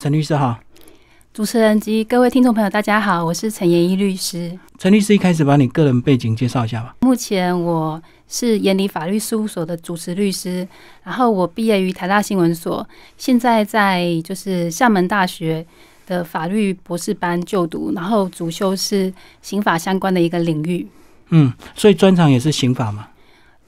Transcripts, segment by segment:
陈律师好，主持人及各位听众朋友，大家好，我是陈延一律师。陈律师一开始把你个人背景介绍一下吧。目前我是延理法律事务所的主持律师，然后我毕业于台大新闻所，现在在就是厦门大学的法律博士班就读，然后主修是刑法相关的一个领域。嗯，所以专长也是刑法嘛。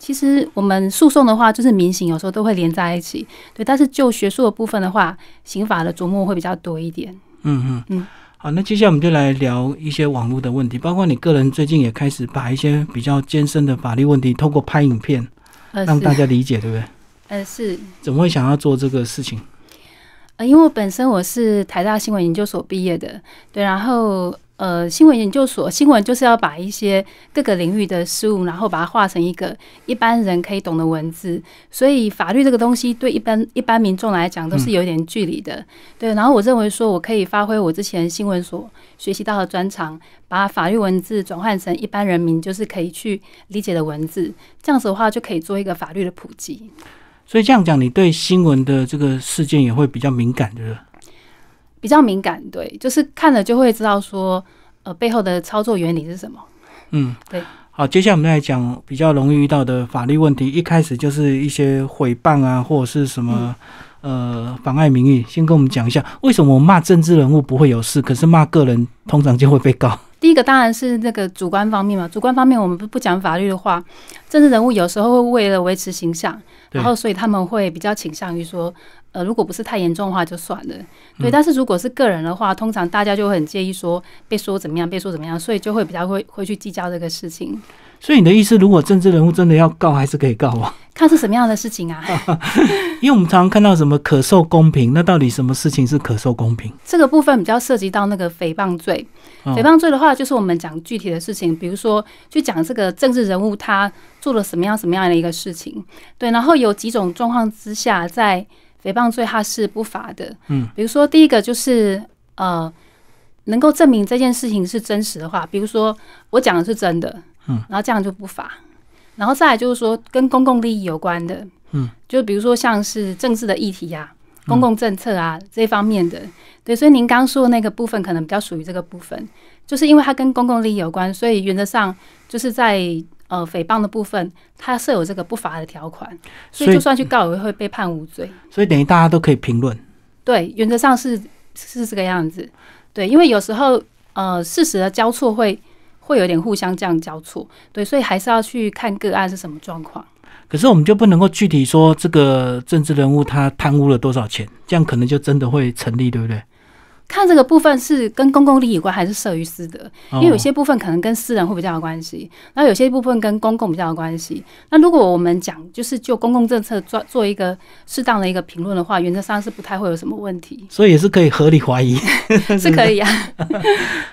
其实我们诉讼的话，就是民刑有时候都会连在一起，对。但是就学术的部分的话，刑法的琢磨会比较多一点。嗯嗯嗯。好，那接下来我们就来聊一些网络的问题，包括你个人最近也开始把一些比较艰深的法律问题，透过拍影片让大家理解，对不对？呃，是。怎么会想要做这个事情？呃，因为我本身我是台大新闻研究所毕业的，对，然后。呃，新闻研究所新闻就是要把一些各个领域的事物，然后把它画成一个一般人可以懂的文字。所以法律这个东西对一般一般民众来讲都是有点距离的。对，然后我认为说我可以发挥我之前新闻所学习到的专长，把法律文字转换成一般人民就是可以去理解的文字。这样子的话就可以做一个法律的普及。所以这样讲，你对新闻的这个事件也会比较敏感，的。比较敏感，对，就是看了就会知道说，呃，背后的操作原理是什么。嗯，对。好，接下来我们来讲比较容易遇到的法律问题。一开始就是一些诽谤啊，或者是什么呃妨碍名誉。先跟我们讲一下，为什么我骂政治人物不会有事，可是骂个人通常就会被告？第一个当然是那个主观方面嘛，主观方面我们不不讲法律的话，政治人物有时候会为了维持形象，然后所以他们会比较倾向于说。呃，如果不是太严重的话，就算了。对，但是如果是个人的话，通常大家就会很介意说被说怎么样，被说怎么样，所以就会比较会会去计较这个事情。所以你的意思，如果政治人物真的要告，还是可以告啊？看是什么样的事情啊？因为我们常常看到什么可受公平，那到底什么事情是可受公平？这个部分比较涉及到那个诽谤罪。诽谤罪的话，就是我们讲具体的事情，比如说去讲这个政治人物他做了什么样什么样的一个事情。对，然后有几种状况之下在。诽谤罪它是不罚的，嗯，比如说第一个就是呃，能够证明这件事情是真实的话，比如说我讲的是真的，嗯，然后这样就不罚，然后再来就是说跟公共利益有关的，嗯，就比如说像是政治的议题呀、公共政策啊这方面的，对，所以您刚说的那个部分可能比较属于这个部分，就是因为它跟公共利益有关，所以原则上就是在。呃，诽谤的部分，它设有这个不罚的条款，所以就算去告也会被判无罪。所以等于大家都可以评论。对，原则上是是这个样子。对，因为有时候呃，事实的交错会会有点互相这样交错。对，所以还是要去看个案是什么状况。可是我们就不能够具体说这个政治人物他贪污了多少钱，这样可能就真的会成立，对不对？看这个部分是跟公共利益有关还是涉于私德？因为有些部分可能跟私人会比较有关系，然后有些部分跟公共比较有关系。那如果我们讲就是就公共政策做做一个适当的一个评论的话，原则上是不太会有什么问题。所以也是可以合理怀疑，是可以啊。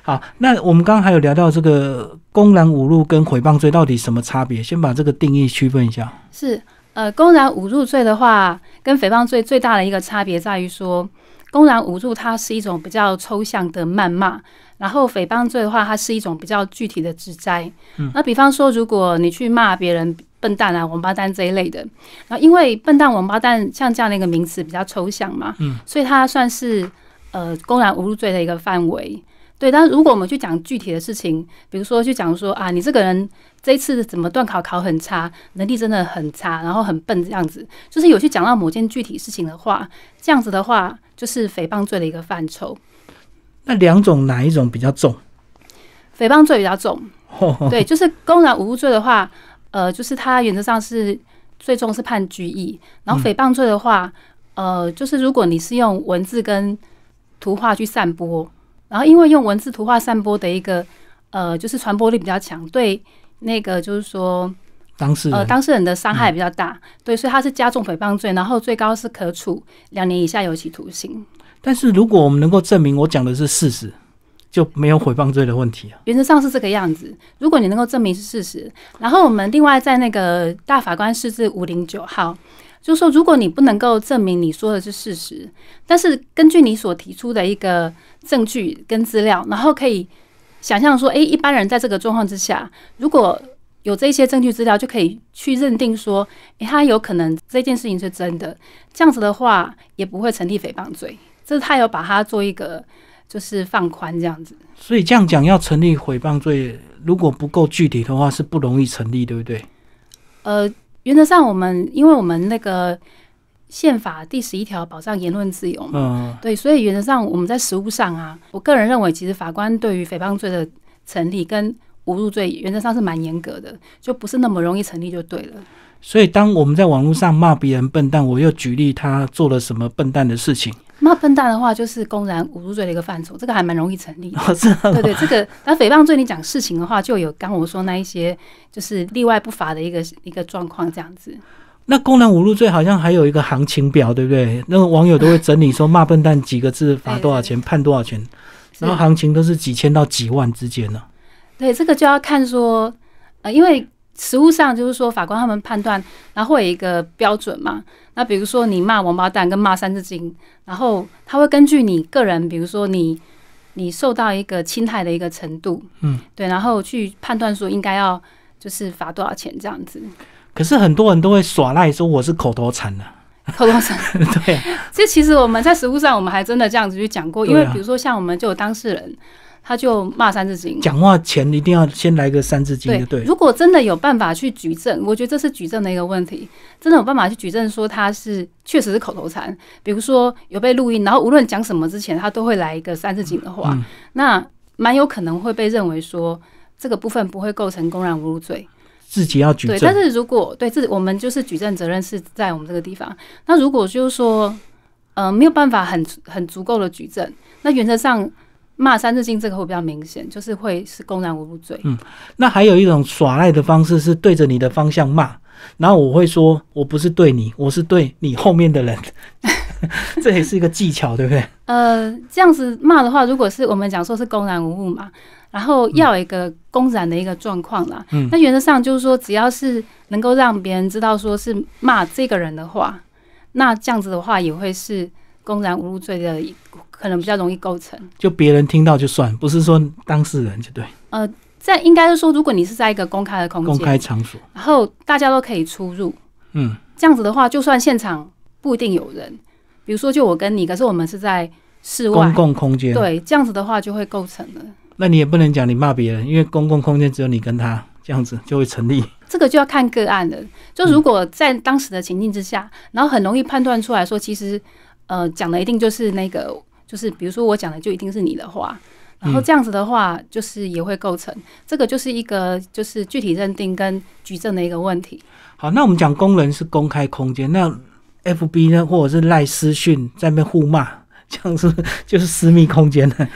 好，那我们刚刚还有聊到这个公然侮辱跟诽谤罪到底什么差别？先把这个定义区分一下。是呃，公然侮辱罪的话，跟诽谤罪最大的一个差别在于说。公然侮辱，它是一种比较抽象的谩骂；然后诽谤罪的话，它是一种比较具体的指摘。那比方说，如果你去骂别人笨蛋啊、王八蛋这一类的，然后因为笨蛋、王八蛋像这样的一个名词比较抽象嘛，所以它算是呃公然侮辱罪的一个范围。对，但是如果我们去讲具体的事情，比如说去讲说啊，你这个人这一次怎么断考考很差，能力真的很差，然后很笨这样子，就是有去讲到某件具体事情的话，这样子的话就是诽谤罪的一个范畴。那两种哪一种比较重？诽谤罪比较重。对，就是公然侮辱罪的话，呃，就是它原则上是最终是判拘役。然后诽谤罪的话，呃，就是如果你是用文字跟图画去散播。然后，因为用文字、图画散播的一个，呃，就是传播力比较强，对那个就是说，当事呃当事人的伤害比较大，对，所以他是加重诽谤罪，然后最高是可处两年以下有期徒刑。但是如果我们能够证明我讲的是事实，就没有诽谤罪的问题啊。原则上是这个样子。如果你能够证明是事实，然后我们另外在那个大法官释字五零九号。就是说，如果你不能够证明你说的是事实，但是根据你所提出的一个证据跟资料，然后可以想象说，诶，一般人在这个状况之下，如果有这些证据资料，就可以去认定说，诶，他有可能这件事情是真的。这样子的话，也不会成立诽谤罪。这是他有把它做一个就是放宽这样子。所以这样讲，要成立诽谤罪，如果不够具体的话，是不容易成立，对不对？呃，原则上我们因为我们那个宪法第十一条保障言论自由嘛，嗯，对，所以原则上我们在实务上啊，我个人认为，其实法官对于诽谤罪的成立跟侮辱罪原则上是蛮严格的，就不是那么容易成立就对了。所以当我们在网络上骂别人笨蛋，我又举例他做了什么笨蛋的事情，骂笨蛋的话，就是公然侮辱罪的一个范畴，这个还蛮容易成立的。哦，这样对对，这个那诽谤罪你讲事情的话，就有刚我说那一些就是例外不罚的一个一个状况这样子。那公然侮辱罪好像还有一个行情表，对不对？那个网友都会整理说骂笨蛋几个字罚多少钱，判多少钱，然后行情都是几千到几万之间呢。对，这个就要看说，呃，因为实物上就是说法官他们判断，然后会有一个标准嘛。那比如说你骂王八蛋跟骂三字经，然后他会根据你个人，比如说你你受到一个侵害的一个程度，嗯，对，然后去判断说应该要就是罚多少钱这样子。可是很多人都会耍赖说我是口头禅的，口头禅，对啊，这其实我们在实务上我们还真的这样子去讲过，因为比如说像我们就有当事人，他就骂三字经，讲话前一定要先来个三字经，就对了。如果真的有办法去举证，我觉得这是举证的一个问题。真的有办法去举证说他是确实是口头禅，比如说有被录音，然后无论讲什么之前，他都会来一个三字经的话，嗯那蛮有可能会被认为说这个部分不会构成公然侮辱罪。自己要举对，证但，是如果对自我们就是举证责任是在我们这个地方。那如果就是说，呃，没有办法很很足够的举证，那原则上骂三字经这个会比较明显，就是会是公然侮辱罪。嗯那还有一种耍赖的方式是对着你的方向骂，然后我会说我不是对你，我是对你后面的人，这也是一个技巧，对不对？呃，这样子骂的话，如果是我们讲说是公然无误嘛，然后要有一个公然的一个状况啦。嗯那原则上就是说，只要是能够让别人知道说是骂这个人的话，那这样子的话也会是公然侮辱罪的一，可能比较容易构成。就别人听到就算，不是说当事人就对，呃，在应该是说，如果你是在一个公开的空间公间，开场所，然后大家都可以出入，嗯，这样子的话，就算现场不一定有人，比如说就我跟你，可是我们是在室外公，共空间，对，这样子的话就会构成了。那你也不能讲你骂别人，因为公共空间只有你跟他，这样子就会成立。这个就要看个案了。就如果在当时的情境之下，然后很容易判断出来说，其实呃讲的一定就是那个，就是比如说我讲的就一定是你的话，然后这样子的话，就是也会构成。这个就是一个就是具体认定跟举证的一个问题。好，那我们讲工人是公开空间，那 FB 呢，或者是赖私讯在那边互骂，这样是是 就是私密空间呢？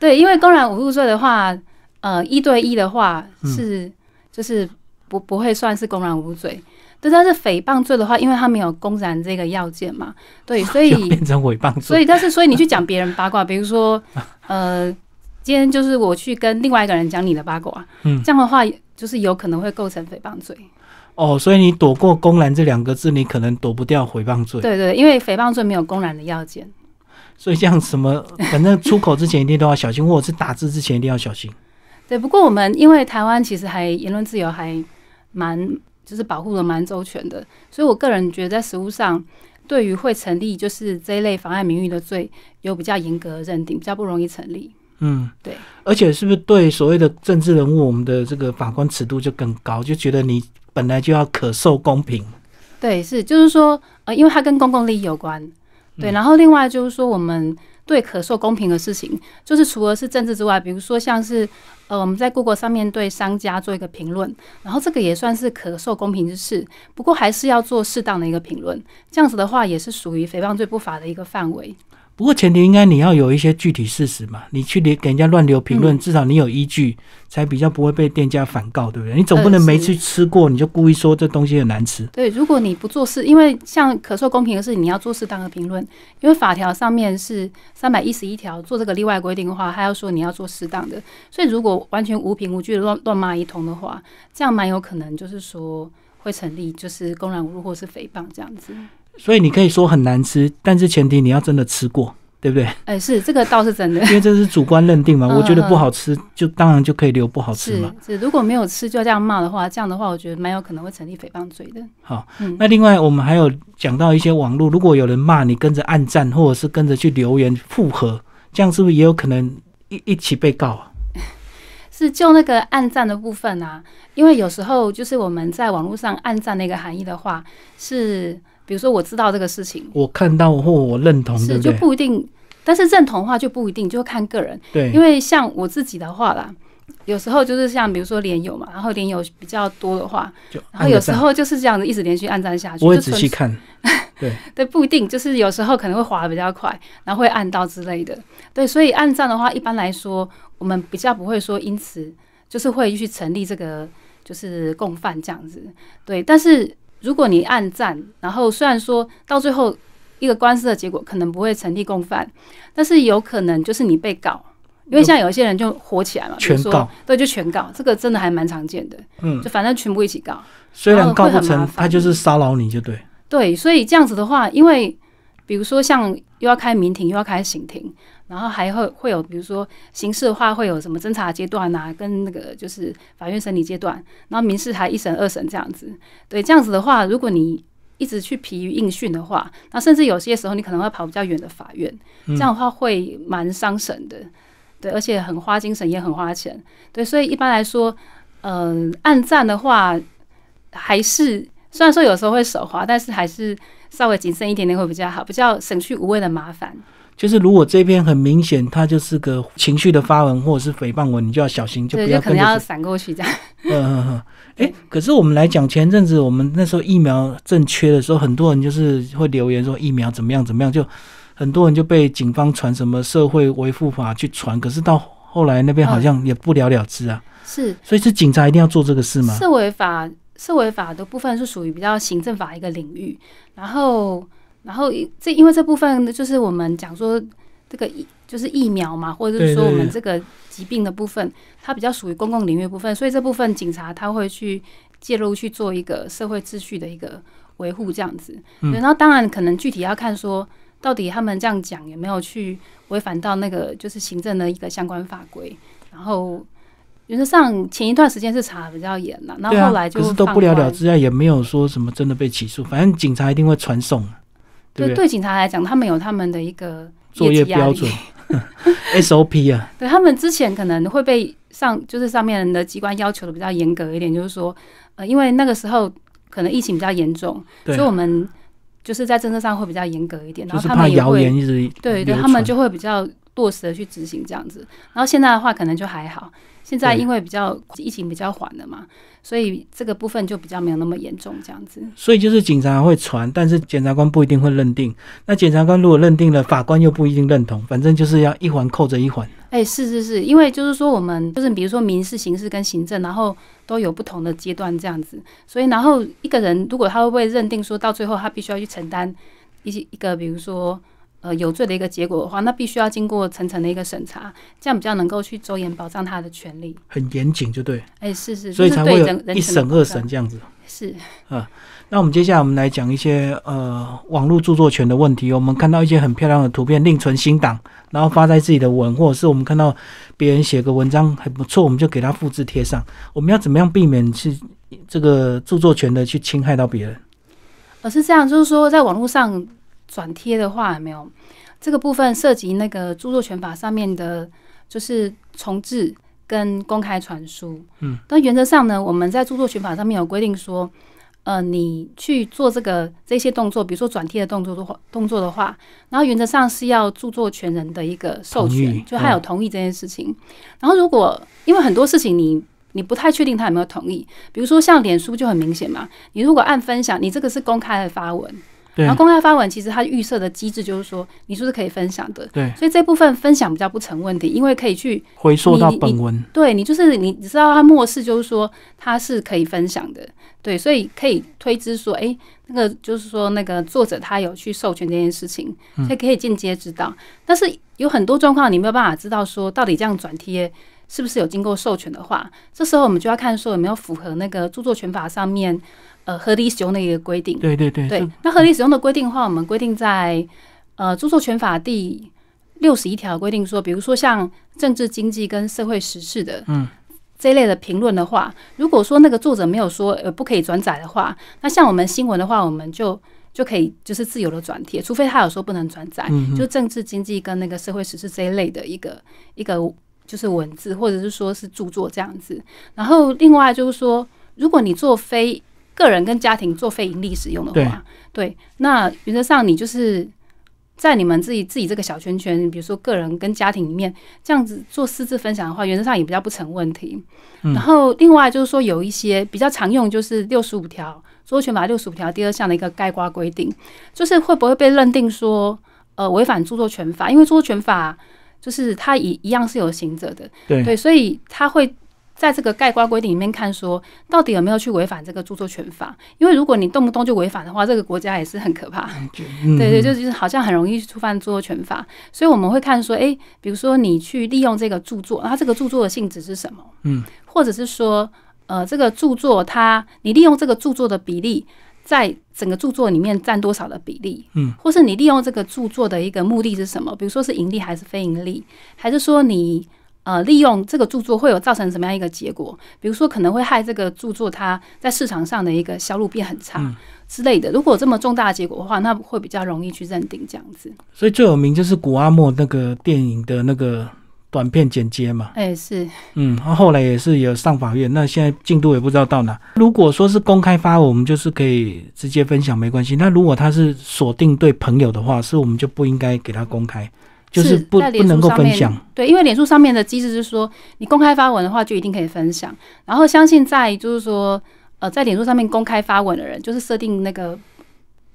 对，因为公然侮辱罪的话，呃，一对一的话是、就是不不会算是公然侮辱罪。对，但是诽谤罪的话，因为他没有公然这个要件嘛，对，所以 变成诽谤罪。所以但是所以你去讲别人八卦，比如说 呃，今天就是我去跟另外一个人讲你的八卦，嗯这样的话就是有可能会构成诽谤罪。哦，所以你躲过“公然”这两个字，你可能躲不掉诽谤罪。对对，因为诽谤罪没有公然的要件。所以像什么，反正出口之前一定都要小心，或者是打字之前一定要小心。对，不过我们因为台湾其实还言论自由还蛮就是保护的蛮周全的，所以我个人觉得在实务上，对于会成立就是这一类妨碍名誉的罪，有比较严格的认定，比较不容易成立。嗯，对。而且是不是对所谓的政治人物，我们的这个法官尺度就更高，就觉得你本来就要可受公平。对，是就是说，呃，因为它跟公共利益有关，对，然后另外就是说，我们对可受公平的事情，就是除了是政治之外，比如说像是呃，我们在 Google 上面对商家做一个评论，然后这个也算是可受公平之事，不过还是要做适当的一个评论，这样子的话也是属于诽谤罪不法的一个范围。不过前提应该你要有一些具体事实嘛，你去给给人家乱留评论，嗯至少你有依据，才比较不会被店家反告，对不对？你总不能呃没去吃过，你就故意说这东西很难吃。对，如果你不做事，因为像可受公平的事，你要做适当的评论，因为法条上面是三百一十一条做这个例外规定的话，他要说你要做适当的，所以如果完全无凭无据的乱乱骂一通的话，这样蛮有可能就是说会成立就是公然侮辱或是诽谤这样子。所以你可以说很难吃，但是前提你要真的吃过。对不对？哎，是这个倒是真的，因为这是主观认定嘛。嗯我觉得不好吃，就当然就可以留不好吃嘛。是，如果没有吃就这样骂的话，这样的话，我觉得蛮有可能会成立诽谤罪的。好，嗯，那另外我们还有讲到一些网络，如果有人骂你，跟着暗赞或者是跟着去留言附和，这样是不是也有可能一一起被告啊？是就那个暗赞的部分啊，因为有时候就是我们在网络上暗赞那个含义的话，是比如说我知道这个事情，我看到或我认同，是就不一定，但是认同的话就不一定，就看个人。对，因为像我自己的话啦，有时候就是像比如说连友嘛，然后连友比较多的话，就然后有时候就是这样子一直连续按赞下去，我会就纯仔细看，对，对，不一定，就是有时候可能会滑的比较快，然后会按到之类的。对，所以按赞的话，一般来说，我们比较不会说因此就是会去成立这个就是共犯这样子。对，但是如果你暗战，然后虽然说到最后一个官司的结果可能不会成立共犯，但是有可能就是你被告。因为像有一些人就火起来嘛，比如说全告，对，就全告，这个真的还蛮常见的，嗯就，反正全部一起告。虽然告不成，他就是骚扰你就对，对，所以这样子的话，因为比如说像又要开民庭，又要开刑庭，然后还会会有比如说刑事的话会有什么侦查阶段啊，跟那个就是法院审理阶段，然后民事还一审、二审这样子。对，这样子的话，如果你一直去疲于应讯的话，那甚至有些时候你可能会跑比较远的法院，这样的话会蛮伤神的。对，而且很花精神，也很花钱。对，所以一般来说，嗯、按赞的话，还是虽然说有时候会手滑，但是还是稍微谨慎一点点会比较好，比较省去无谓的麻烦。就是如果这篇很明显，它就是个情绪的发文或者是诽谤文，你就要小心，就对，不要可能要。闪过去这样。嗯嗯嗯。哎、可是我们来讲，前阵子我们那时候疫苗正缺的时候，很多人就是会留言说疫苗怎么样怎么样，就很多人就被警方传什么社会维护法去传，可是到后来那边好像也不了了之啊。是所以是警察一定要做这个事吗？社违法，社违法的部分是属于比较行政法一个领域，然后，然后这因为这部分就是我们讲说这个疫就是疫苗嘛，或者是说我们这个疾病的部分，它比较属于公共领域部分，所以这部分警察他会去介入去做一个社会秩序的一个维护这样子。嗯，然后当然可能具体要看说。到底他们这样讲有没有去违反到那个就是行政的一个相关法规？然后原则上前一段时间是查的比较严了，然后来就可是都不了了之啊，也没有说什么真的被起诉，反正警察一定会传送，对？对对警察来讲，他们有他们的一个作业绩压力标准 SOP 啊，对他们之前可能会被上就是上面的机关要求的比较严格一点，就是说，呃，因为那个时候可能疫情比较严重，对所以，我们就是在政策上会比较严格一点，然后他们也会言一直对对，他们就会比较落实的去执行这样子。然后现在的话，可能就还好。现在因为比较疫情比较缓了嘛，所以这个部分就比较没有那么严重这样子。所以就是警察会传，但是检察官不一定会认定。那检察官如果认定了，法官又不一定认同，反正就是要一环扣着一环。哎、是是是，因为就是说我们就是比如说民事、刑事跟行政，然后都有不同的阶段这样子，所以然后一个人如果他会不会认定说到最后他必须要去承担一些一个比如说呃有罪的一个结果的话，那必须要经过层层的一个审查，这样比较能够去周延保障他的权利。很严谨，就对，哎、是是，所以才会有一审、二审这样子。是那我们接下来我们来讲一些呃网络著作权的问题。我们看到一些很漂亮的图片，另存新档，然后发在自己的文，或者是我们看到别人写个文章还不错，我们就给他复制贴上。我们要怎么样避免去这个著作权的去侵害到别人？而是这样，就是说在网络上转贴的话，有没有这个部分涉及那个著作权法上面的，就是重置跟公开传输。嗯，但原则上呢，我们在著作权法上面有规定说，呃，你去做这个这些动作，比如说转贴的动作的话，动作的话，然后原则上是要著作权人的一个授权，就他有嗯同意这件事情。然后如果因为很多事情你你不太确定他有没有同意，比如说像脸书就很明显嘛，你如果按分享，你这个是公开的发文，对然后公开发文其实它预设的机制就是说你是不是可以分享的，对，所以这部分分享比较不成问题，因为可以去回溯到你本文，对你就是你知道它漠视就是说它是可以分享的，对，所以可以推知说，诶，那个就是说那个作者他有去授权这件事情，嗯。所以可以间接知道，但是有很多状况你没有办法知道说到底这样转贴。是不是有经过授权的话，这时候我们就要看说有没有符合那个著作权法上面呃合理使用的一个规定。对对对，对，那合理使用的规定的话，我们规定在呃著作权法第六十一条规定说，比如说像政治经济跟社会时事的，嗯。这一类的评论的话，如果说那个作者没有说呃不可以转载的话，那像我们新闻的话，我们就就可以就是自由的转贴，除非他有说不能转载，就政治经济跟那个社会时事这一类的一个一个就是文字或者是说是著作这样子。然后另外就是说，如果你做非个人跟家庭做非盈利使用的话，对，那原则上你就是。在你们自己自己这个小圈圈，比如说个人跟家庭里面这样子做私自分享的话，原则上也比较不成问题。然后另外就是说有一些比较常用，就是六十五条著作权法六十五条第二项的一个概括规定，就是会不会被认定说呃违反著作权法？因为著作权法就是它一一样是有行者的，对，所以它会。在这个盖瓜规定里面看，说到底有没有去违反这个著作权法？因为如果你动不动就违反的话，这个国家也是很可怕。对对，就是好像很容易触犯著作权法。所以我们会看说，哎，比如说你去利用这个著作，它这个著作的性质是什么？嗯，或者是说，呃，这个著作它你利用这个著作的比例，在整个著作里面占多少的比例？嗯，或是你利用这个著作的一个目的是什么？比如说是盈利还是非盈利？还是说你？呃，利用这个著作会有造成什么样一个结果？比如说，可能会害这个著作它在市场上的一个销路变很差之类的。如果这么重大的结果的话，那会比较容易去认定这样子。所以最有名就是古阿莫那个电影的那个短片剪接嘛。哎，是。嗯，他后来也是有上法院，那现在进度也不知道到哪。如果说是公开发，我们就是可以直接分享，没关系。那如果他是锁定对朋友的话，是我们就不应该给他公开。就是不不能够分享，对，因为脸书上面的机制是说，你公开发文的话就一定可以分享。然后相信在就是说，呃，在脸书上面公开发文的人，就是设定那个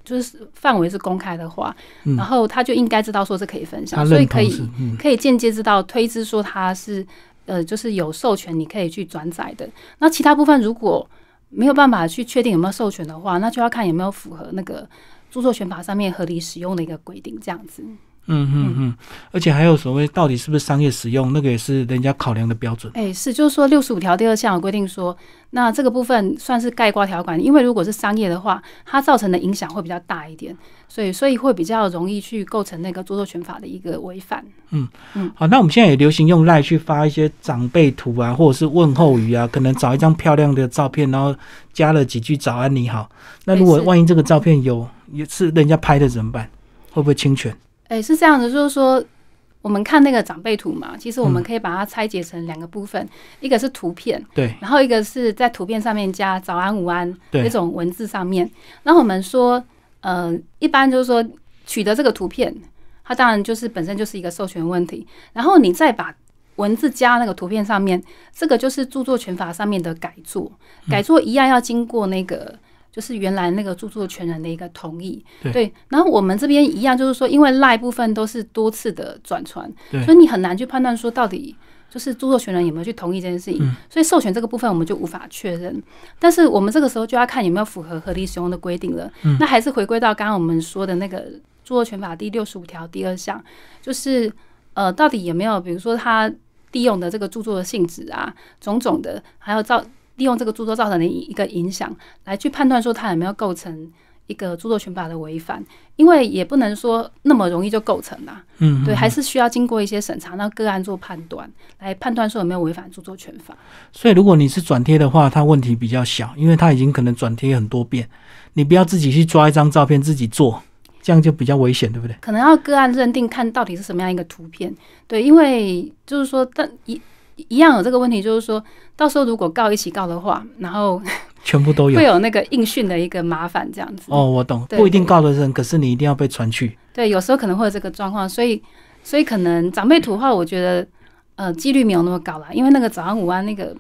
就是范围是公开的话，然后他就应该知道说是可以分享，所以可以可以间接知道推知说他是呃就是有授权你可以去转载的。那其他部分如果没有办法去确定有没有授权的话，那就要看有没有符合那个著作权法上面合理使用的一个规定，这样子。嗯嗯嗯，而且还有所谓到底是不是商业使用，那个也是人家考量的标准。哎，是，就是说六十五条第二项有规定说，那这个部分算是盖瓜条款，因为如果是商业的话，它造成的影响会比较大一点，所以所以会比较容易去构成那个著作权法的一个违反。嗯嗯，好，那我们现在也流行用赖去发一些长辈图啊，或者是问候语啊，可能找一张漂亮的照片，然后加了几句早安你好。那如果万一这个照片有也是人家拍的怎么办？会不会侵权？哎，是这样的，就是说，我们看那个长辈图嘛，其实我们可以把它拆解成两个部分，一个是图片，对，然后一个是在图片上面加早安、午安那种文字上面。然后我们说，呃，一般就是说取得这个图片，它当然就是本身就是一个授权问题，然后你再把文字加那个图片上面，这个就是著作权法上面的改作，改作一样要经过那个。就是原来那个著作权人的一个同意，对。然后我们这边一样，就是说，因为赖部分都是多次的转传，所以你很难去判断说到底就是著作权人有没有去同意这件事情。所以授权这个部分我们就无法确认。但是我们这个时候就要看有没有符合合理使用的规定了。那还是回归到刚刚我们说的那个著作权法第六十五条第二项，就是呃，到底有没有比如说他利用的这个著作的性质啊，种种的，还有造。利用这个著作造成的一个影响，来去判断说它有没有构成一个著作权法的违反，因为也不能说那么容易就构成啦。嗯，对，还是需要经过一些审查，那个案做判断，来判断说有没有违反著作权法。所以，如果你是转贴的话，它问题比较小，因为它已经可能转贴很多遍，你不要自己去抓一张照片自己做，这样就比较危险，对不对？可能要个案认定，看到底是什么样一个图片。对，因为就是说，但一。一样有这个问题，就是说到时候如果告一起告的话，然后全部都有 会有那个应讯的一个麻烦，这样子。哦，我懂，不一定告的人，可是你一定要被传去。对，有时候可能会有这个状况，所以所以可能长辈图的话，我觉得呃几率没有那么高啦，因为那个早安午安那个，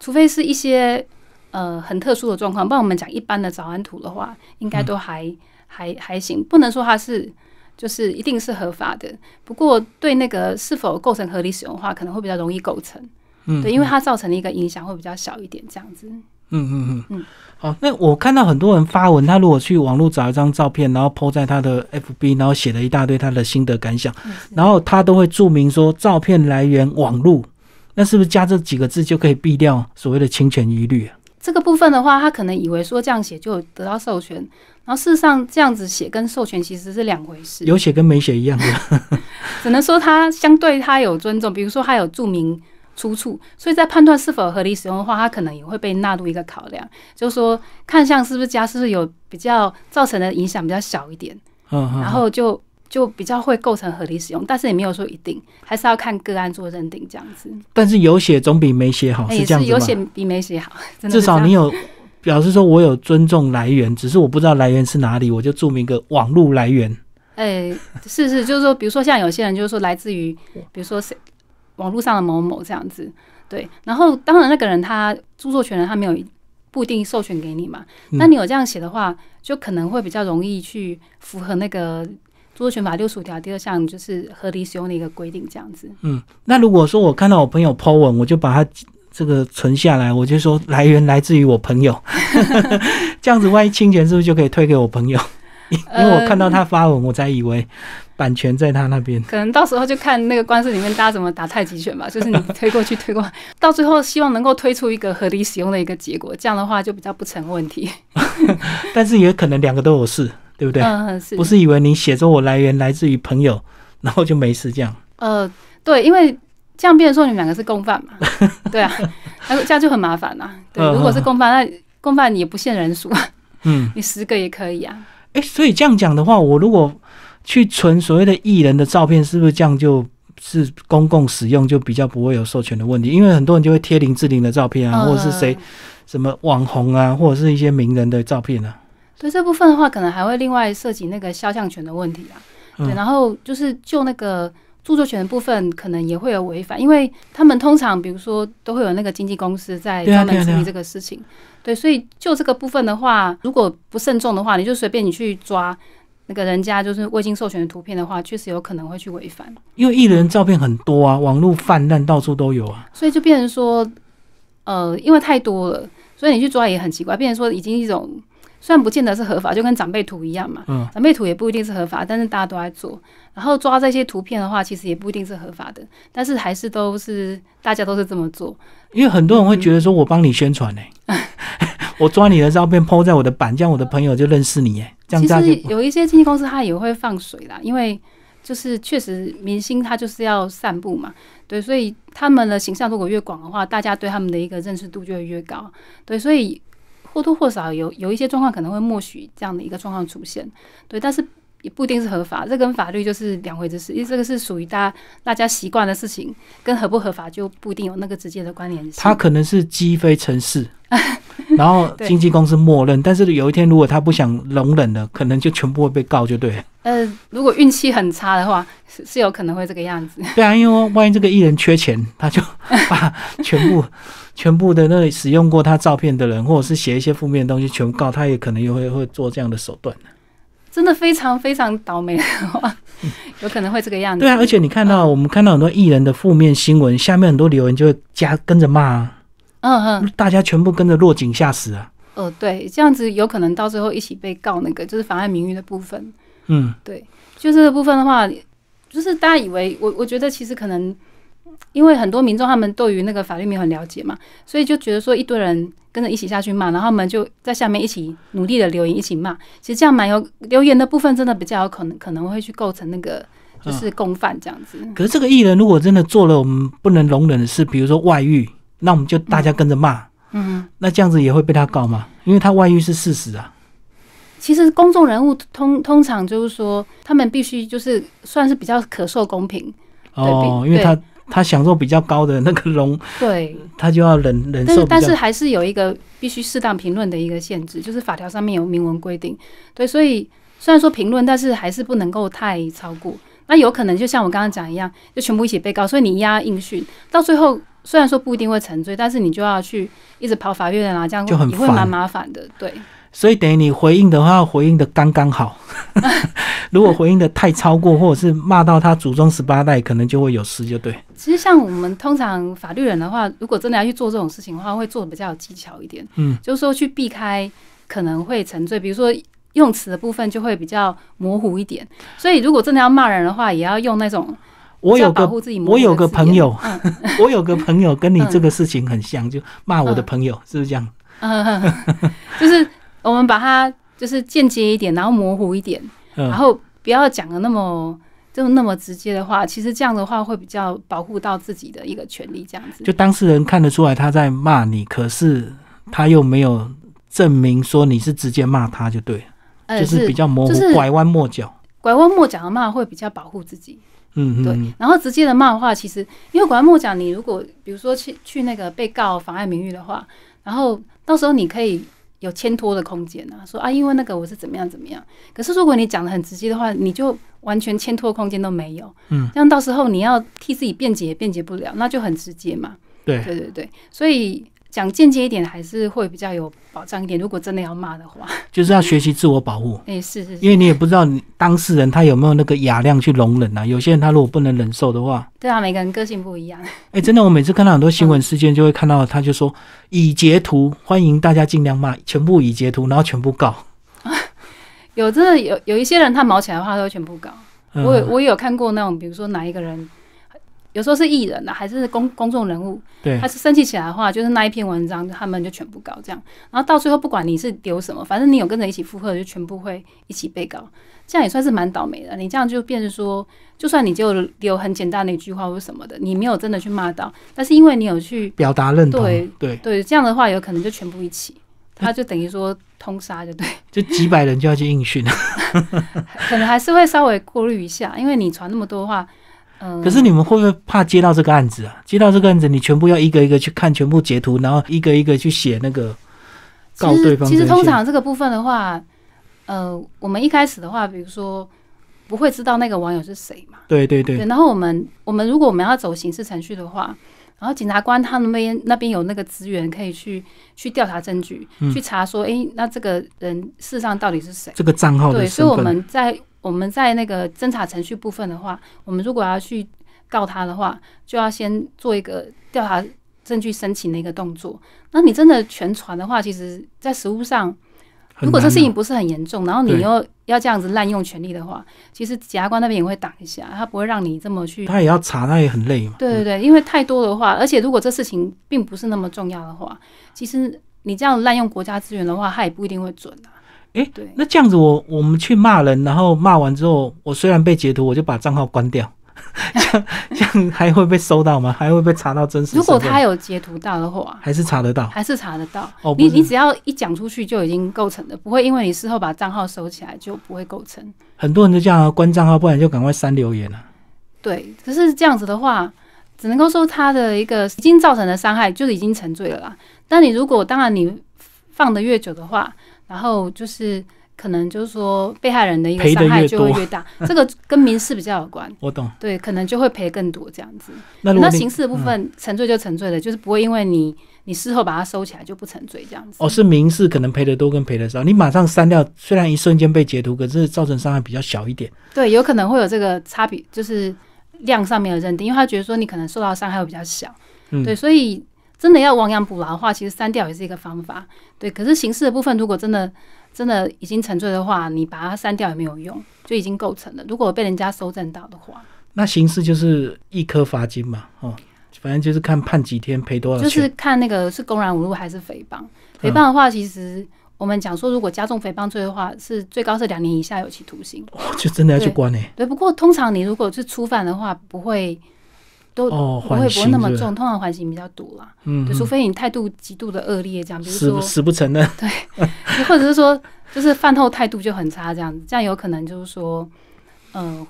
除非是一些呃很特殊的状况，不然我们讲一般的早安图的话，应该都还还还行，不能说它是。就是一定是合法的，不过对那个是否构成合理使用的话，可能会比较容易构成。嗯，对，因为它造成的一个影响会比较小一点，这样子。嗯嗯嗯嗯。好，那我看到很多人发文，他如果去网络找一张照片，然后 po 在他的 FB，然后写了一大堆他的心得感想，然后他都会注明说照片来源网络，那是不是加这几个字就可以避掉所谓的侵权疑虑啊？这个部分的话，他可能以为说这样写就得到授权，然后事实上这样子写跟授权其实是两回事。有写跟没写一样的，只能说他相对他有尊重，比如说他有注明出处，所以在判断是否合理使用的话，他可能也会被纳入一个考量，就是说看像是不是家是不是有比较造成的影响比较小一点，嗯嗯，然后就就比较会构成合理使用，但是也没有说一定，还是要看个案做认定这样子。但是有写总比没写好，是这样有写比没写好，真的至少你有表示说我有尊重来源，只是我不知道来源是哪里，我就注明一个网络来源。哎，是是，就是说，比如说像有些人就是说来自于，比如说谁网络上的某某这样子，对。然后当然那个人他著作权人他没有不一定授权给你嘛，嗯那你有这样写的话，就可能会比较容易去符合那个著作权法六十五条第二项就是合理使用的一个规定这样子。嗯，那如果说我看到我朋友 po 文，我就把它这个存下来，我就说来源来自于我朋友，这样子万一侵权是不是就可以推给我朋友？因因为我看到他发文，我才以为版权在他那边。可能到时候就看那个官司里面大家怎么打太极拳吧，就是你推过去推过，到最后希望能够推出一个合理使用的一个结果，这样的话就比较不成问题。但是也可能两个都有事，对不对？嗯，是不是以为你写着我来源来自于朋友，然后就没事这样。呃，对，因为这样变成说你们两个是共犯嘛，对啊，那这样就很麻烦了。对，嗯如果是共犯，那共犯你也不限人数，嗯，你十个也可以啊。诶，所以这样讲的话，我如果去存所谓的艺人的照片，是不是这样就是公共使用，就比较不会有授权的问题？因为很多人就会贴林志玲的照片啊，嗯或者是谁什么网红啊，或者是一些名人的照片啊。对这部分的话，可能还会另外涉及那个肖像权的问题啊。对，嗯然后就是就那个著作权的部分，可能也会有违反，因为他们通常比如说都会有那个经纪公司在专门处理这个事情。对，所以就这个部分的话，如果不慎重的话，你就随便你去抓那个人家就是未经授权的图片的话，确实有可能会去违反。因为艺人照片很多啊，网络泛滥，到处都有啊。所以就变成说，呃，因为太多了，所以你去抓也很奇怪，变成说已经一种虽然不见得是合法，就跟长辈图一样嘛，嗯，长辈图也不一定是合法，但是大家都在做。然后抓这些图片的话，其实也不一定是合法的，但是还是都是大家都是这么做。因为很多人会觉得说我帮你宣传呢、我抓你的照片 PO 在我的板，这样我的朋友就认识你哎、这样其大家就实有一些经纪公司他也会放水啦，因为就是确实明星他就是要散步嘛，对，所以他们的形象如果越广的话，大家对他们的一个认识度就会越高，对，所以或多或少有有一些状况可能会默许这样的一个状况出现，对，但是也不一定是合法，这跟法律就是两回之事，因为这个是属于大家大家习惯的事情，跟合不合法就不一定有那个直接的关联性。他可能是鸡飞城市，然后对经纪公司默认，但是有一天如果他不想容忍了，可能就全部会被告，就对了。呃，如果运气很差的话，是是有可能会这个样子。对啊，因为万一这个艺人缺钱，他就把全部 全部的那使用过他照片的人，或者是写一些负面的东西全告，他也可能也会会做这样的手段。真的非常非常倒霉的话，有可能会这个样子。对啊，而且你看到、我们看到很多艺人的负面新闻，下面很多留言就会加跟着骂、啊，嗯嗯，大家全部跟着落井下石啊。哦，对，这样子有可能到最后一起被告那个就是妨碍名誉的部分。嗯，对就这个部分的话，就是大家以为我我觉得其实可能因为很多民众他们对于那个法律没有很了解嘛，所以就觉得说一堆人跟着一起下去骂，然后他们就在下面一起努力的留言一起骂。其实这样蛮有留言的部分真的比较有可能可能会去构成那个就是共犯这样子。可是这个艺人如果真的做了我们不能容忍的事，比如说外遇，那我们就大家跟着骂，嗯。那这样子也会被他告吗？因为他外遇是事实啊。其实公众人物通通常就是说，他们必须就是算是比较可受公平，哦，对因为他他享受比较高的那个荣，对。他就要忍忍但是受。但是还是有一个必须适当评论的一个限制，就是法条上面有明文规定。对，所以虽然说评论，但是还是不能够太超过。那有可能就像我刚刚讲一样，就全部一起被告，所以你压应讯，到最后虽然说不一定会沉醉，但是你就要去一直跑法院啊，这样就很也会蛮麻烦的。对。所以等于你回应的话，回应的刚刚好。如果回应的太超过，或者是骂到他祖宗十八代，可能就会有事，就对。其实像我们通常法律人的话，如果真的要去做这种事情的话，会做的比较有技巧一点。嗯，就是说去避开可能会沉醉，比如说用词的部分就会比较模糊一点。所以如果真的要骂人的话，也要用那种我有个我有个朋友，嗯，我有个朋友跟你这个事情很像，就骂我的朋友，是不是这样？嗯，就是我们把它就是间接一点，然后模糊一点，嗯然后不要讲的那么就那么直接的话，其实这样的话会比较保护到自己的一个权利，这样子。就当事人看得出来他在骂你，可是他又没有证明说你是直接骂他就对了，呃就是比较模糊、就是拐弯抹角。拐弯抹角的骂会比较保护自己。对嗯对，，然后直接的骂的话，其实因为拐弯抹角，你如果比如说去去那个被告妨碍名誉的话，然后到时候你可以有牵拖的空间啊，说啊，因为那个我是怎么样怎么样。可是如果你讲的很直接的话，你就完全牵拖空间都没有。嗯，这样到时候你要替自己辩解辩解不了，那就很直接嘛。对，对对对，所以讲间接一点还是会比较有保障一点。如果真的要骂的话，就是要学习自我保护。哎、是是是，因为你也不知道你当事人他有没有那个雅量去容忍啊。有些人他如果不能忍受的话，对啊，每个人个性不一样。哎、真的，我每次看到很多新闻事件，就会看到他就说以截图，欢迎大家尽量骂，全部以截图，然后全部告。有真的有有一些人他毛起来的话，都会全部告。嗯我有我也有看过那种，比如说哪一个人，有时候是艺人啊，还是公公众人物，对他是生气起来的话，就是那一篇文章他们就全部搞这样，然后到最后不管你是丢什么，反正你有跟着一起附和，就全部会一起被告，这样也算是蛮倒霉的。你这样就变成说，就算你就留很简单的一句话或什么的，你没有真的去骂到，但是因为你有去表达认同，对对，对这样的话，有可能就全部一起，他就等于说通杀就对。就几百人就要去应讯。可能还是会稍微过滤一下，因为你传那么多的话，嗯、可是你们会不会怕接到这个案子啊？接到这个案子，你全部要一个一个去看，全部截图，然后一个一个去写那个告其对方其实通常这个部分的话，呃，我们一开始的话，比如说不会知道那个网友是谁嘛，对对对，然后我们我们如果我们要走刑事程序的话，然后检察官他们那边那边有那个资源可以去去调查证据，嗯。去查说，诶，那这个人事实上到底是谁？这个账号的对，所以我，们在我们在那个侦查程序部分的话，我们如果要去告他的话，就要先做一个调查证据申请的一个动作。那你真的全传的话，其实在实务上，如果这事情不是很严重，然后你又要这样子滥用权力的话，其实检察官那边也会挡一下，他不会让你这么去。他也要查，他也很累嘛。对对对，因为太多的话，而且如果这事情并不是那么重要的话，其实你这样滥用国家资源的话，他也不一定会准啊。诶对，那这样子我，我们去骂人，然后骂完之后，我虽然被截图，我就把账号关掉，这样这样还会被收到吗？还会被查到真实？如果他有截图到的话，还是查得到还是查得到。哦。你你只要一讲出去就已经构成的，不会因为你事后把账号收起来就不会构成。很多人都这样啊关账号，不然就赶快删留言了、对，可是这样子的话，只能够说他的一个已经造成的伤害就是已经沉醉了啦。但你如果当然你放的越久的话，然后就是可能就是说被害人的一个伤害就会越大，这个跟民事比较有关。我懂。对，可能就会赔更多这样子。那那刑事的部分沉罪就沉罪了，就是不会因为你你事后把它收起来就不沉罪这样子。哦是民事可能赔的多跟赔的少，你马上删掉，虽然一瞬间被截图，可是造成伤害比较小一点。对，有可能会有这个差别，就是量上面的认定，因为他觉得说你可能受到伤害会比较小，嗯对，所以真的要亡羊补牢的话，其实删掉也是一个方法，对。可是刑事的部分，如果真的真的已经沉醉的话，你把它删掉也没有用，就已经构成了。如果被人家搜证到的话，那刑事就是一颗罚金嘛，哦，反正就是看判几天赔多少就。是看那个是公然侮辱还是诽谤。诽谤的话，其实我们讲说，如果加重诽谤罪的话，是最高是两年以下有期徒刑。哦就真的要去对关诶、对，不过通常你如果是初犯的话，不会都哦，不会不会那么重，通常缓刑比较多啦。嗯，对，除嗯非你态度极度的恶劣，这样，比如说，死不承认。对 或者是说，就是饭后态度就很差，这样子，这样有可能就是说，嗯、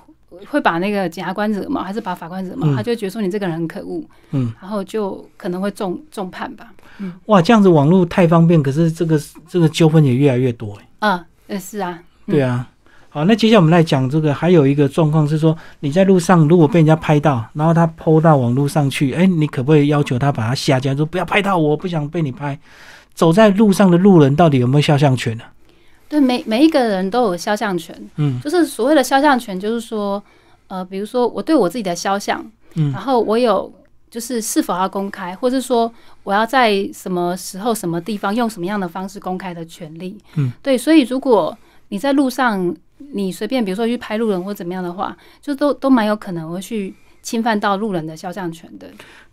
会把那个检察官惹毛，还是把法官惹毛，嗯他就会觉得说你这个人很可恶，嗯，然后就可能会重重判吧。嗯哇，这样子网络太方便，可是这个这个纠纷也越来越多诶、啊，呃，是啊，嗯对啊。好，那接下来我们来讲这个，还有一个状况是说，你在路上如果被人家拍到，然后他 PO 到网络上去，哎、你可不可以要求他把他下架，说不要拍到我，不想被你拍？走在路上的路人到底有没有肖像权呢、对，每每一个人都有肖像权，嗯。就是所谓的肖像权，就是说，呃，比如说我对我自己的肖像，嗯。然后我有就是是否要公开，或是说我要在什么时候、什么地方用什么样的方式公开的权利。嗯，对，所以如果你在路上，你随便比如说去拍路人或怎么样的话，就都都蛮有可能会去侵犯到路人的肖像权的。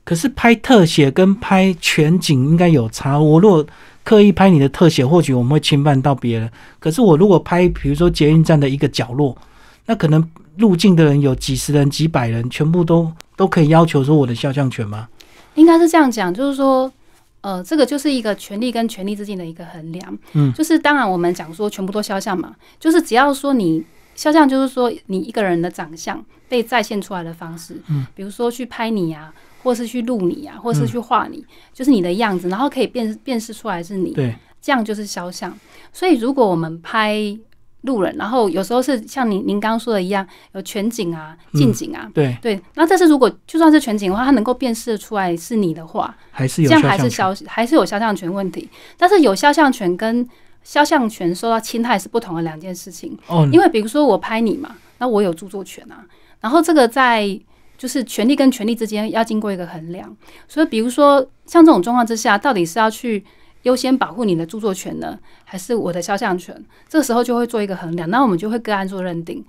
可是拍特写跟拍全景应该有差。我如果刻意拍你的特写，或许我们会侵犯到别人。可是我如果拍，比如说捷运站的一个角落，那可能入境的人有几十人、几百人，全部都都可以要求说我的肖像权吗？应该是这样讲，就是说，呃，这个就是一个权利跟权利之间的一个衡量。嗯就是当然我们讲说全部都肖像嘛，就是只要说你肖像，就是说你一个人的长相被再现出来的方式，嗯，比如说去拍你啊，或是去录你啊，或是去画你，就是你的样子，然后可以辨辨识出来是你，对，这样就是肖像。所以如果我们拍路人，然后有时候是像您您刚刚说的一样，有全景啊、近景啊。对，对，那但是如果就算是全景的话，它能够辨识出来是你的话，还是有这样还。是肖还是有肖像权问题。但是有肖像权跟肖像权受到侵害是不同的两件事情。哦，因为比如说我拍你嘛，那我有著作权啊，然后这个在就是权利跟权利之间要经过一个衡量。所以比如说像这种状况之下，到底是要去优先保护你的著作权呢，还是我的肖像权？这个时候就会做一个衡量，那我们就会个案做认定。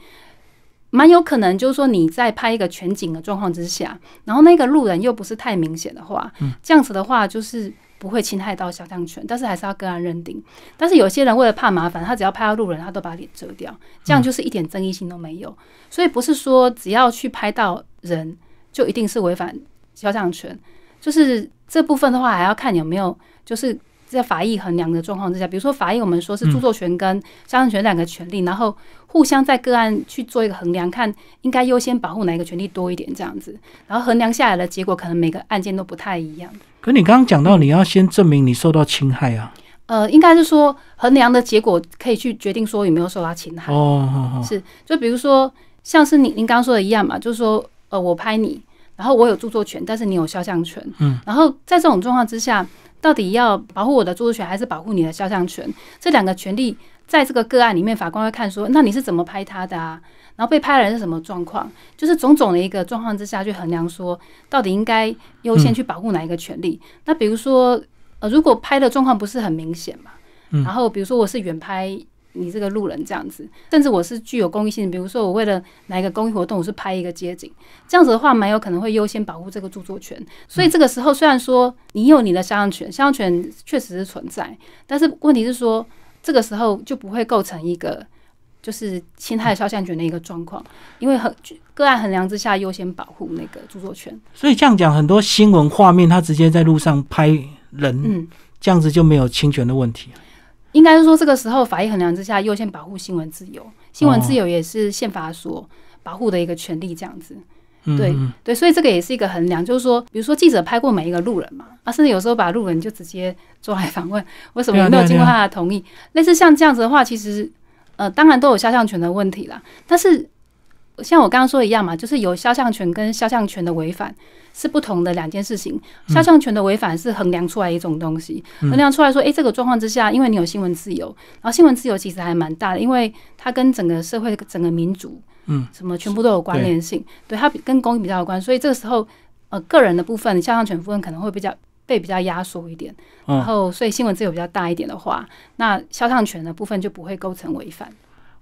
蛮有可能就是说你在拍一个全景的状况之下，然后那个路人又不是太明显的话，这样子的话就是不会侵害到肖像权，但是还是要个案认定。但是有些人为了怕麻烦，他只要拍到路人，他都把脸遮掉，这样就是一点争议性都没有。所以不是说只要去拍到人就一定是违反肖像权，就是这部分的话还要看有没有就是。在法益衡量的状况之下，比如说法益我们说是著作权跟肖像权两个权利，然后互相在个案去做一个衡量，看应该优先保护哪一个权利多一点这样子，然后衡量下来的结果可能每个案件都不太一样。可你刚刚讲到，你要先证明你受到侵害啊。呃，应该是说衡量的结果可以去决定说有没有受到侵害。哦，哦哦，是，就比如说像是你您刚刚说的一样嘛，就是说呃我拍你，然后我有著作权，但是你有肖像权，嗯，然后在这种状况之下，到底要保护我的著作权还是保护你的肖像权？这两个权利在这个个案里面，法官会看说，那你是怎么拍他的啊？然后被拍的人是什么状况？就是种种的一个状况之下去衡量说，到底应该优先去保护哪一个权利？那比如说，呃，如果拍的状况不是很明显嘛，嗯然后比如说我是远拍。你这个路人这样子，甚至我是具有公益性，比如说我为了哪一个公益活动，我是拍一个街景，这样子的话，蛮有可能会优先保护这个著作权。所以这个时候，虽然说你有你的肖像权，肖像权确实是存在，但是问题是说，这个时候就不会构成一个就是侵害肖像权的一个状况，因为很个案衡量之下优先保护那个著作权。所以这样讲，很多新闻画面，他直接在路上拍人，嗯，这样子就没有侵权的问题。应该是说这个时候法益衡量之下优先保护新闻自由，新闻自由也是宪法所保护的一个权利，这样子。对对，所以这个也是一个衡量，就是说，比如说记者拍过每一个路人嘛，啊，甚至有时候把路人就直接抓来访问，为什么没有经过他的同意？类似像这样子的话，其实呃，当然都有肖像权的问题啦。但是像我刚刚说的一样嘛，就是有肖像权跟肖像权的违反是不同的两件事情。肖像权的违反是衡量出来一种东西，嗯衡量出来说，诶，这个状况之下，因为你有新闻自由，然后新闻自由其实还蛮大的，因为它跟整个社会、整个民族。嗯，什么全部都有关联性，对它跟公益比较有关，所以这个时候，呃，个人的部分、肖像权部分可能会比较被比较压缩一点，然嗯，后所以新闻自由比较大一点的话，那肖像权的部分就不会构成违反。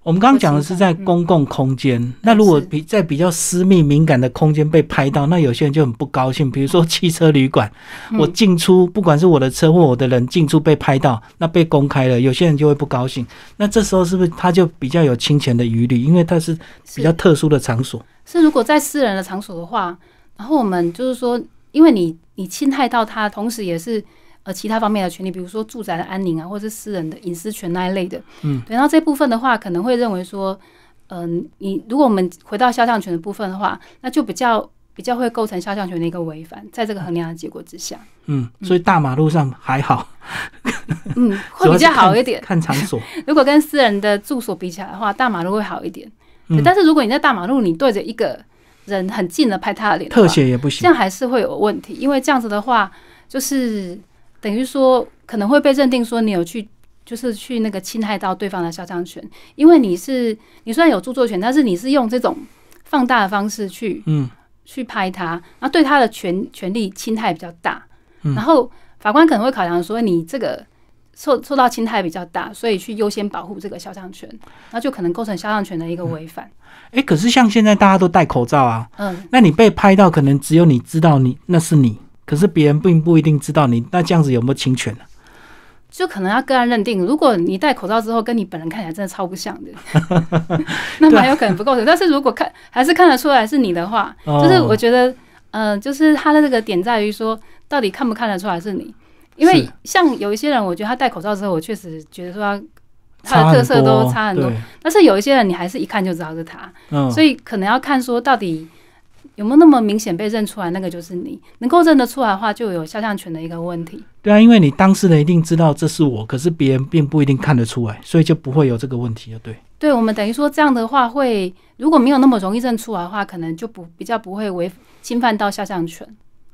我们刚刚讲的是在公共空间，那如果比在比较私密敏感的空间被拍到，那有些人就很不高兴。比如说汽车旅馆，嗯我进出不管是我的车或我的人进出被拍到，那被公开了，有些人就会不高兴。那这时候是不是他就比较有侵权的余虑？因为他是比较特殊的场所。是如果在私人的场所的话，然后我们就是说，因为你你侵害到他，同时也是呃其他方面的权利，比如说住宅的安宁啊，或者是私人的隐私权那一类的。嗯，对。然后这部分的话，可能会认为说，嗯、你如果我们回到肖像权的部分的话，那就比较比较会构成肖像权的一个违反，在这个衡量的结果之下，嗯，所以大马路上还好，嗯，会比较好一点。看场所，如果跟私人的住所比起来的话，大马路会好一点。嗯但是如果你在大马路，你对着一个人很近的拍他的脸，特写也不行。这样还是会有问题，因为这样子的话，就是等于说可能会被认定说你有去，就是去那个侵害到对方的肖像权，因为你是你虽然有著作权，但是你是用这种放大的方式去嗯。去拍他，那对他的权权利侵害比较大，嗯。然后法官可能会考量说你这个。受受到侵害比较大，所以去优先保护这个肖像权，那就可能构成肖像权的一个违反。哎、可是像现在大家都戴口罩啊，嗯，那你被拍到，可能只有你知道你那是你，可是别人并不一定知道你，那这样子有没有侵权呢、就可能要个案认定。如果你戴口罩之后跟你本人看起来真的超不像的，那蛮有可能不构成。但是如果看还是看得出来是你的话，就是我觉得，嗯，就是他的这个点在于说，到底看不看得出来是你？因为像有一些人，我觉得他戴口罩之后，我确实觉得说他的特色都差很多。但是有一些人，你还是一看就知道是他，所以可能要看说到底。有没有那么明显被认出来？那个就是你能够认得出来的话，就有肖像权的一个问题。对啊，因为你当事人一定知道这是我，可是别人并不一定看得出来，所以就不会有这个问题了。对，对我们等于说这样的话，会如果没有那么容易认出来的话，可能就不比较不会违侵犯到肖像权。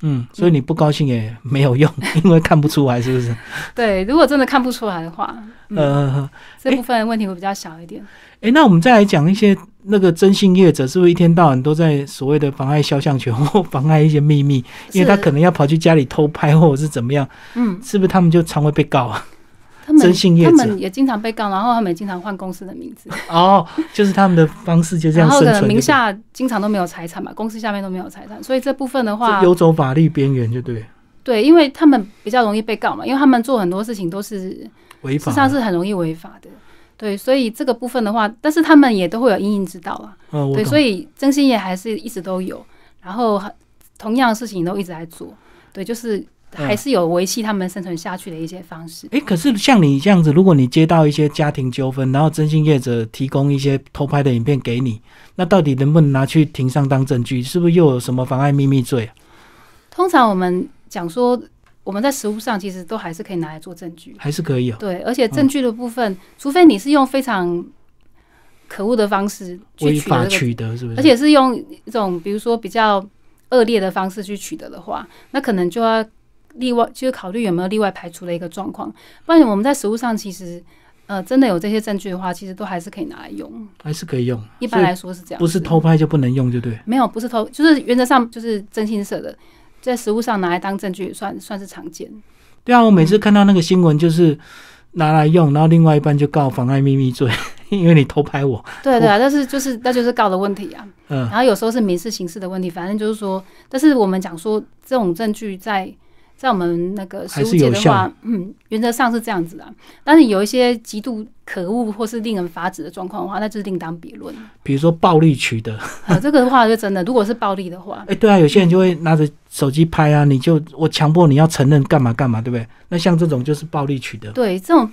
嗯，所以你不高兴也没有用，因为看不出来，是不是？对，如果真的看不出来的话，呃，这部分问题会比较小一点。哎，那我们再来讲一些那个征信业者，是不是一天到晚都在所谓的妨碍肖像权或妨碍一些秘密？因为他可能要跑去家里偷拍，或者是怎么样？嗯，是不是他们就常会被告啊？他们他们也经常被告，然后他们也经常换公司的名字。哦，就是他们的方式就这样生存。名下经常都没有财产嘛，公司下面都没有财产，所以这部分的话，游走法律边缘就对。对，因为他们比较容易被告嘛，因为他们做很多事情都是违法，事实上是很容易违法的。对，所以这个部分的话，但是他们也都会有阴影之道啊。嗯，对，所以征信业还是一直都有，然后同样的事情都一直在做。对，就是。还是有维系他们生存下去的一些方式。哎，可是像你这样子，如果你接到一些家庭纠纷，然后征信业者提供一些偷拍的影片给你，那到底能不能拿去庭上当证据？是不是又有什么妨碍秘密罪？通常我们讲说，我们在实物上其实都还是可以拿来做证据，还是可以哦。对，而且证据的部分，除非你是用非常可恶的方式去取得，是不是？而且是用一种比如说比较恶劣的方式去取得的话，那可能就要。例外就是考虑有没有例外排除的一个状况，不然我们在实物上其实，呃，真的有这些证据的话，其实都还是可以拿来用，还是可以用。一般来说是这样，不是偷拍就不能用，就对。没有，不是偷，就是原则上就是真心社的，在实物上拿来当证据，算算是常见。对啊，我每次看到那个新闻，就是拿来用，然后另外一半就告妨碍秘密罪，因为你偷拍我。对对啊，但是就是那就是告的问题啊。嗯。然后有时候是民事、刑事的问题，反正就是说，但是我们讲说这种证据在。在我们那个食物界的话，嗯，原则上是这样子的。但是有一些极度可恶或是令人发指的状况的话，那就是另当别论。比如说暴力取得，呃，这个的话就真的，如果是暴力的话，哎，对啊，有些人就会拿着手机拍啊，你就我强迫你要承认干嘛干嘛，对不对？那像这种就是暴力取得。对，这种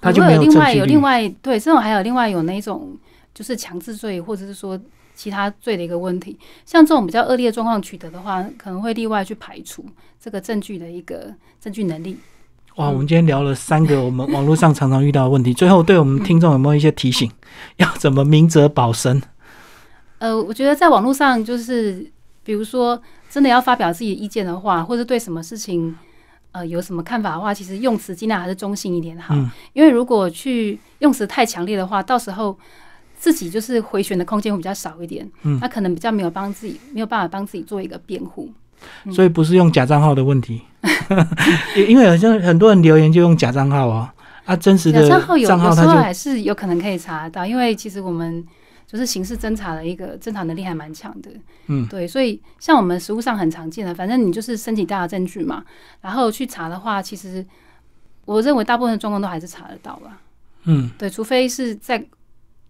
他就没有另外有另外对这种还有另外有那种就是强制罪，或者是说。其他罪的一个问题，像这种比较恶劣的状况取得的话，可能会例外去排除这个证据的一个证据能力。哇，我们今天聊了三个我们网络上常常遇到的问题，最后对我们听众有没有一些提醒？要怎么明哲保身？呃，我觉得在网络上，就是比如说真的要发表自己的意见的话，或者对什么事情呃有什么看法的话，其实用词尽量还是中性一点好，因为如果去用词太强烈的话，到时候。自己就是回旋的空间会比较少一点，嗯，那可能比较没有帮自己没有办法帮自己做一个辩护，所以不是用假账号的问题，因为好像很多人留言就用假账号啊，啊，真实的账号有有时候还是有可能可以查得到，因为其实我们就是刑事侦查的一个侦查能力还蛮强的，嗯，对，所以像我们实物上很常见的，反正你就是申请大的证据嘛，然后去查的话，其实我认为大部分的状况都还是查得到吧，嗯，对，除非是在。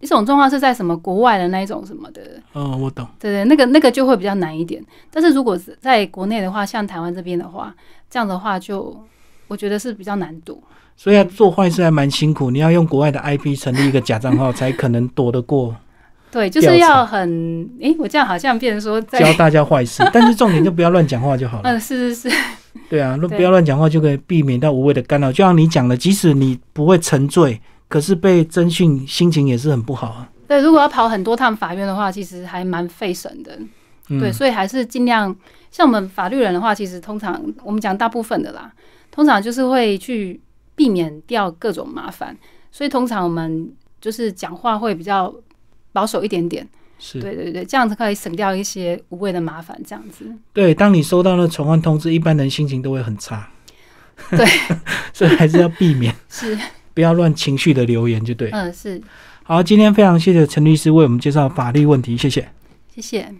一种状况是在什么国外的那一种什么的，哦，我懂，对对，那个那个就会比较难一点。但是如果是在国内的话，像台湾这边的话，这样的话就我觉得是比较难度。所以要做坏事还蛮辛苦，你要用国外的 IP 成立一个假账号，才可能躲得过。对，就是要很，诶，我这样好像变成说教大家坏事，但是重点就不要乱讲话就好了。嗯，是是是，对啊，不要乱讲话就可以避免到无谓的干扰。就像你讲的，即使你不会沉醉。可是被征讯，心情也是很不好啊。对，如果要跑很多趟法院的话，其实还蛮费神的。对，所以还是尽量像我们法律人的话，其实通常我们讲大部分的啦，通常就是会去避免掉各种麻烦。所以通常我们就是讲话会比较保守一点点。是，对对对，这样子可以省掉一些无谓的麻烦。这样子。对，当你收到了传唤通知，一般人心情都会很差。对，所以还是要避免。是。不要乱情绪的留言就对。嗯，是。好，今天非常谢谢陈律师为我们介绍法律问题，谢谢。谢谢。